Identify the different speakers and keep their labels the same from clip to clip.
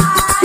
Speaker 1: Bye.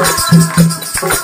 Speaker 1: Thank you.